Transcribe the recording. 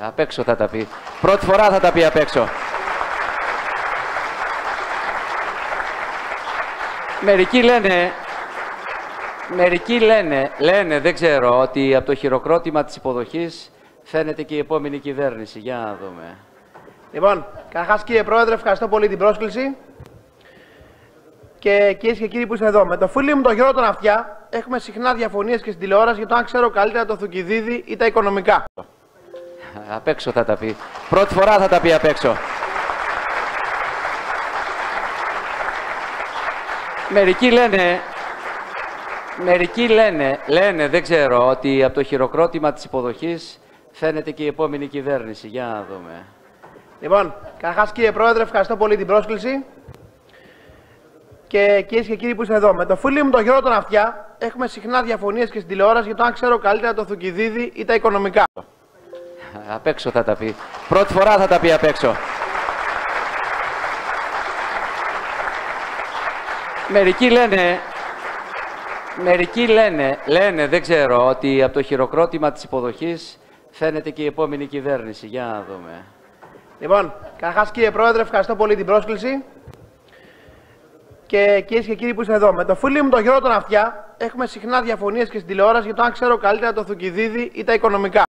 Απ' έξω θα τα πει. Πρώτη φορά θα τα πει απ' έξω. Μερικοί λένε, μερικοί λένε, λένε, δεν ξέρω, ότι από το χειροκρότημα της υποδοχής φαίνεται και η επόμενη κυβέρνηση. Για να δούμε. Λοιπόν, καταρχάς κύριε Πρόεδρε, ευχαριστώ πολύ την πρόσκληση. Και κυρίες και κύριοι που είστε εδώ, με το φίλο μου τον Γιώργο τον Αυτιά έχουμε συχνά διαφωνίες και στην τηλεόραση για το αν ξέρω καλύτερα το Θουκυδίδη ή τα οικονομικά. Απ' έξω θα τα πει. Πρώτη φορά θα τα πει απ' έξω. Μερικοί λένε, μερικοί λένε, λένε, δεν ξέρω, ότι από το χειροκρότημα της υποδοχής φαίνεται και η επόμενη κυβέρνηση. Για να δούμε. Λοιπόν, καταρχάς κύριε Πρόεδρε, ευχαριστώ πολύ την πρόσκληση. Και κυρίες και κύριοι που είστε εδώ, με το φίλο μου τον Γιώργο τον Αυτιά έχουμε συχνά διαφωνίες και στην τηλεόραση για το αν ξέρω καλύτερα το Θουκυδίδη ή τα οικονομικά. Απ' έξω θα τα πει. Πρώτη φορά θα τα πει απ' έξω. Μερικοί λένε, μερικοί λένε, λένε, δεν ξέρω, ότι από το χειροκρότημα της υποδοχής φαίνεται και η επόμενη κυβέρνηση. Για να δούμε. Λοιπόν, καταρχάς κύριε Πρόεδρε, ευχαριστώ πολύ την πρόσκληση. Και κυρίες και κύριοι που είστε εδώ, με το φίλο μου τον Γιώργο τον Αυτιά έχουμε συχνά διαφωνίες και στην τηλεόραση για το αν ξέρω καλύτερα το Θουκυδίδη ή τα οικονομικά.